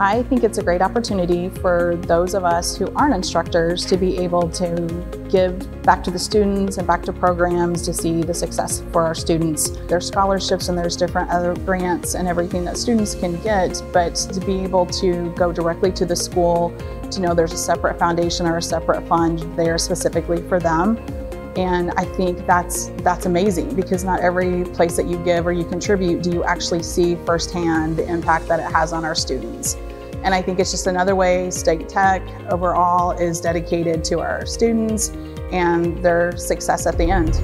I think it's a great opportunity for those of us who aren't instructors to be able to give back to the students and back to programs to see the success for our students. There's scholarships and there's different other grants and everything that students can get, but to be able to go directly to the school, to know there's a separate foundation or a separate fund there specifically for them and I think that's that's amazing because not every place that you give or you contribute do you actually see firsthand the impact that it has on our students. And I think it's just another way State Tech overall is dedicated to our students and their success at the end.